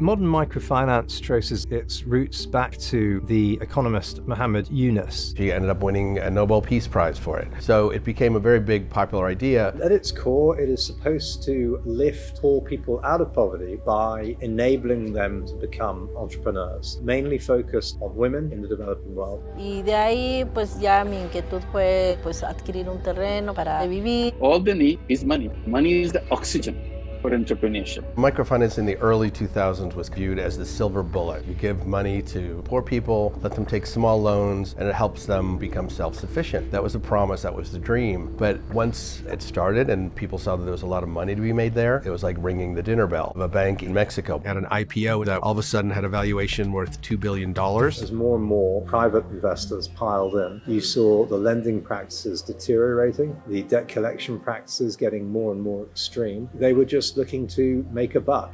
Modern microfinance traces its roots back to the economist Muhammad Yunus. He ended up winning a Nobel Peace Prize for it. So it became a very big popular idea. At its core, it is supposed to lift poor people out of poverty by enabling them to become entrepreneurs, mainly focused on women in the developing world. Y de ahí, pues ya mi inquietud fue pues adquirir un terreno para vivir. All they need is money. Money is the oxygen for entrepreneurship. Microfinance in the early 2000s was viewed as the silver bullet. You give money to poor people, let them take small loans, and it helps them become self-sufficient. That was the promise, that was the dream. But once it started and people saw that there was a lot of money to be made there, it was like ringing the dinner bell of a bank in Mexico. Had an IPO that all of a sudden had a valuation worth $2 billion. As more and more private investors piled in, you saw the lending practices deteriorating, the debt collection practices getting more and more extreme. They were just looking to make a buck.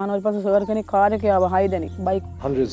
Hundreds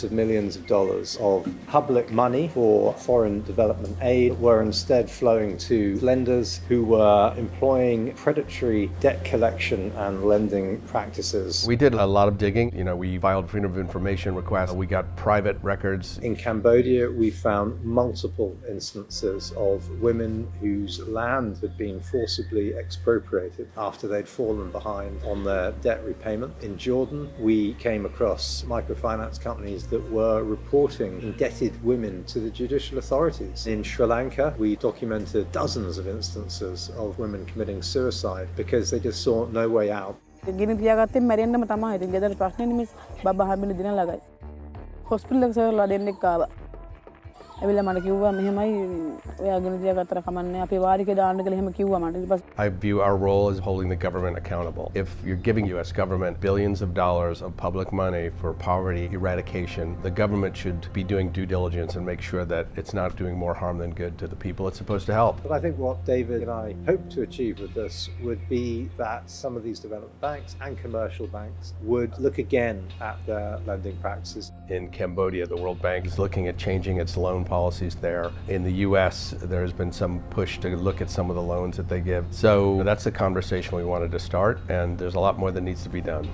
of millions of dollars of public money for foreign development aid were instead flowing to lenders who were employing predatory debt collection and lending practices. We did a lot of digging. You know, we filed freedom of information requests. We got private records. In Cambodia, we found multiple instances of women whose land had been forcibly expropriated after they'd fallen behind on their debt repayment. In Jordan, we came across microfinance companies that were reporting hmm. indebted women to the judicial authorities. In Sri Lanka, we documented dozens of instances of women committing suicide because they just saw no way out. ගිනි ඇවිල්ලා මට කිව්වා මෙහෙමයි ඔයා ගෙන තියාගත්තට කමන්නේ අපේ වාරිකේ දාන්න කියලා එහෙම කිව්වා මට. ඊට පස්සේ I view our role as holding the government accountable. If you're giving US government billions of dollars of public money for poverty eradication, the government should be doing due diligence and make sure that it's not doing more harm than good to the people it's supposed to help. But I think what David and I hope to achieve with this would be that some of these developed banks and commercial banks would look again at their lending practices. In Cambodia, the World Bank is looking at changing its loan policies there. In the US, there's been some push to look at some of the loans that they give. So that's the conversation we wanted to start, and there's a lot more that needs to be done.